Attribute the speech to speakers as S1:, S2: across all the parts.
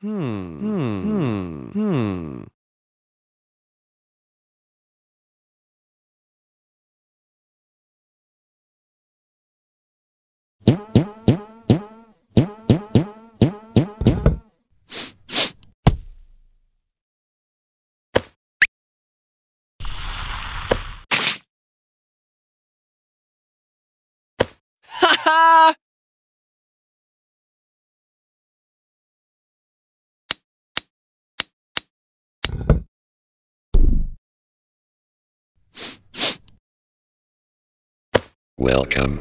S1: Hmm. Hmm. Hmm.
S2: Welcome.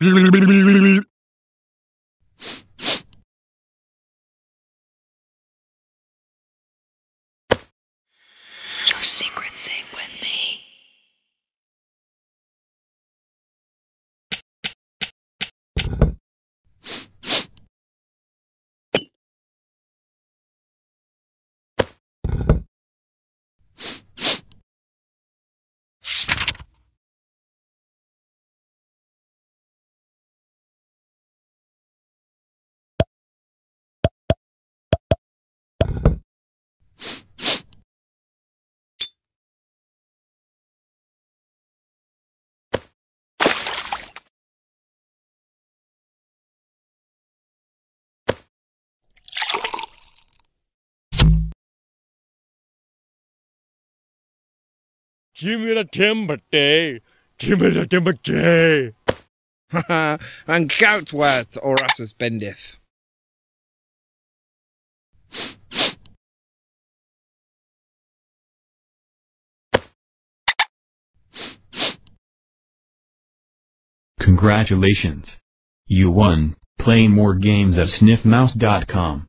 S3: Your secret
S4: Give me the timber Give me the timber day.
S5: and Goutworth Orassus bendeth.
S6: Congratulations. You won. Play more games at sniffmouse.com.